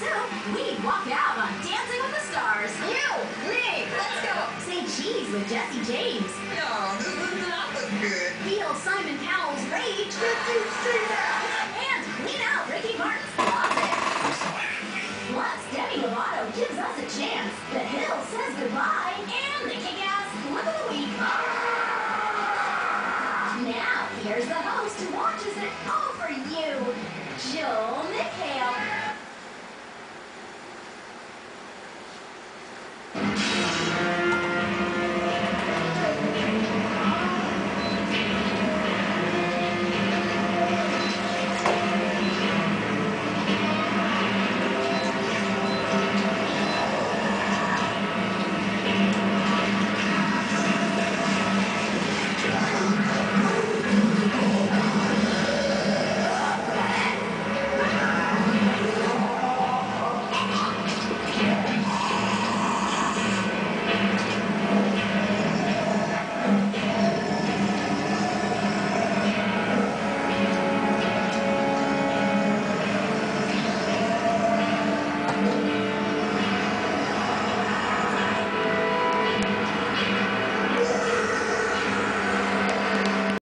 soup, we walk out on Dancing with the Stars. You, me, let's go. Say cheese with Jesse James. No, this is not the good. Feel Simon Cowell's rage. Did you see that? And clean out Ricky Martin's closet. Plus, Demi Lovato gives us a chance. The Hill says goodbye, and the kick-ass look of the week. Now, here's the host who watches it all for you, Joe.